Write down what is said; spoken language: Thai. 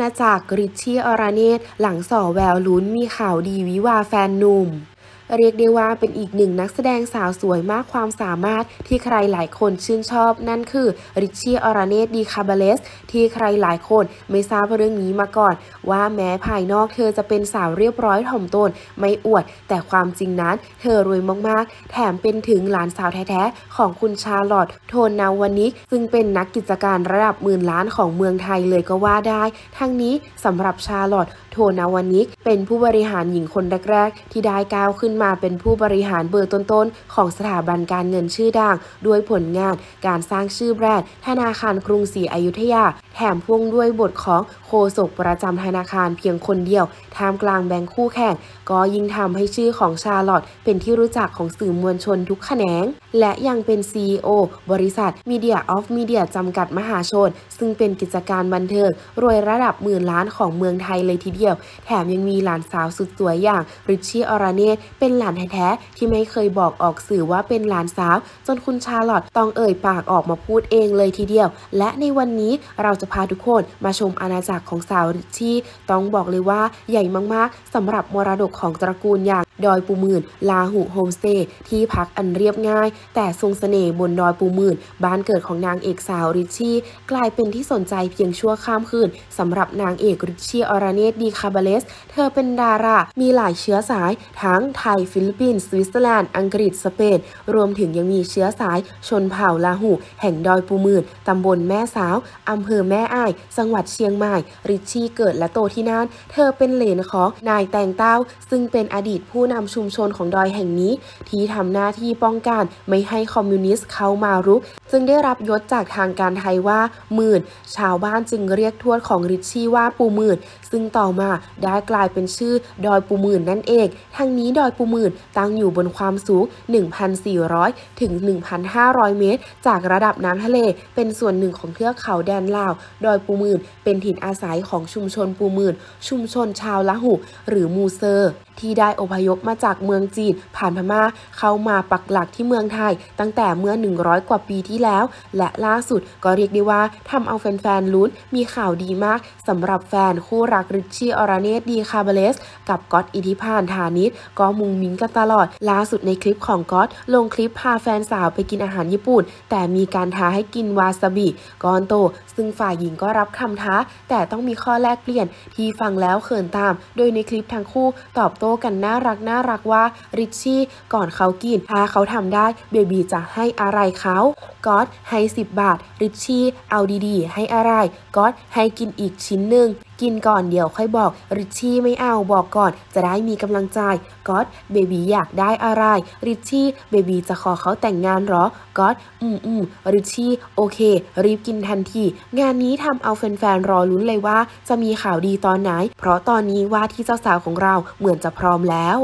ณาจักรริชชี่อราเนตหลังส่อแววลุ้นมีข่าวดีวิวาแฟนหนุ่ม เรียกได้ว่าเป็นอีกหนึ่งนักแสดงสาวสวยมากความสามารถที่ใครหลายคนชื่นชอบ นั่นคือริชชี่ออราเนตดีคาบาเลสที่ใครหลายคนไม่ทราบเรื่องนี้มาก่อน ว่าแม้ภายนอกเธอจะเป็นสาวเรียบร้อยถ่อมตนไม่อวด แต่ความจริงนั้นเธอรวยมากๆ แถมเป็นถึงหลานสาวแท้ๆ ของคุณชาลอตโทนนาวันนี้ซึ่งเป็นนักกิจการระดับหมื่นล้านของเมืองไทยเลยก็ว่าได้ ทั้งนี้สำหรับชาลอตโทนาวันนิก เป็นผู้บริหารหญิงคนแรกๆ ที่ได้ก้าวขึ้นมาเป็นผู้บริหารเบอร์ต้นๆ ของสถาบันการเงินชื่อดัง ด้วยผลงานการสร้างชื่อแบรนด์ธนาคารกรุงศรีอยุธยา แถมพ่วงด้วยบทของโคศกประจำธนาคารเพียงคนเดียวท่ามกลางแบงค์คู่แข่ง ก็ยิ่งทำให้ชื่อของชาร์ลอตเป็นที่รู้จักของสื่อมวลชนทุกแขนง และยังเป็น CEO บริษัท Media of Media จำกัดมหาชน ซึ่งเป็นกิจการบันเทิงรวยระดับหมื่นล้านของเมืองไทยเลยทีเดียว แถมยังมีหลานสาวสุดสวยอย่างริชชี่อรเณศเป็นหลานแท้ๆที่ไม่เคยบอกออกสื่อว่าเป็นหลานสาว จนคุณชาร์ลอตต้องเอ่ยปากออกมาพูดเองเลยทีเดียว และในวันนี้เราจะพาทุกคนมาชมอาณาจักรของสาวริชชี่ต้องบอกเลยว่าใหญ่มากๆสำหรับมรดกของตระกูลอย่างดอยปูมื่น ลาหุโฮมสเตย์ที่พักอันเรียบง่าย แต่ทรงเสน่ห์บนดอยปูมื่น บ้านเกิดของนางเอกสาวริชชี่ กลายเป็นที่สนใจเพียงชั่วข้ามคืนสำหรับนางเอกริชชี่อรเณศดีคาบาเลส เธอเป็นดารา มีหลายเชื้อสาย ทั้งไทย ฟิลิปปินส์สวิตเซอร์แลนด์ อังกฤษสเปน รวมถึงยังมีเชื้อสาย ชนเผ่าลาหู แห่งดอยปูมื่นตำบลแม่สาวอำเภอแม่อ้าย จังหวัดเชียงใหม่ริชชี่เกิดและโตที่นั่นเธอเป็นเหลนของนายแตงเต้า ซึ่งเป็นอดีตผู้นำชุมชนของดอยแห่งนี้ ที่ทำหน้าที่ป้องกันไม่ให้คอมมิวนิสต์เข้ามารุก จึงได้รับยศจากทางการไทยว่าหมื่น ชาวบ้านจึงเรียกทวดของริชชี่ว่าปูหมื่น ซึ่งต่อมาได้กลายเป็นชื่อดอยปูหมื่นนั่นเอง ทั้งนี้ดอยปูหมื่นตั้งอยู่บนความสูง 1,400 ถึง 1,500 เมตร จากระดับน้ำทะเล เป็นส่วนหนึ่งของเทือกเขาแดนลาว ดอยปูหมื่นเป็นถิ่นอาศัยของชุมชนปูหมื่น ชุมชนชาวละหุหรือมูเซอร์ ที่ได้อพยพมาจากเมืองจีนผ่านพม่าเข้ามาปักหลักที่เมืองไทย ตั้งแต่เมื่อ 100 กว่าปีที่แล้ว และล่าสุดก็เรียกได้ว่าทำเอาแฟนๆลุ้นมีข่าวดีมากสำหรับแฟนคู่รักริชชี่อราเนตดีคาเบเลส กับก๊อตอิทธิพานธานิตก็มุงมิ้งกันตลอด ล่าสุดในคลิปของก๊อตลงคลิปพาแฟนสาวไปกินอาหารญี่ปุ่น แต่มีการท้าให้กินวาซาบิก้อนโต ซึ่งฝ่ายหญิงก็รับคำท้า แต่ต้องมีข้อแลกเปลี่ยนที่ฟังแล้วเขินตาามโดยในคลิปทั้งคู่ตอบโต้กันน่ารักน่ารักว่าริชชี่ก่อนเขากินถ้าเขาทำได้เบบีจะให้อะไรเขา ก๊อตให้10 บาท ริชชี่ เอาดีๆ ให้อะไร ก๊อตให้กินอีกชิ้นหนึ่ง กินก่อนเดี๋ยวค่อยบอก ริชชี่ไม่เอาบอกก่อน จะได้มีกำลังใจ ก๊อตเบบีอยากได้อะไร ริชชี่ เบบีจะขอเขาแต่งงานหรอ ก๊อต อืมอืมริชชี่ โอเค รีบกินทันที งานนี้ทำเอาแฟนๆ รอลุ้นเลยว่า จะมีข่าวดีตอนไหน เพราะตอนนี้ว่าที่เจ้าสาวของเราเหมือนจะพร้อมแล้ว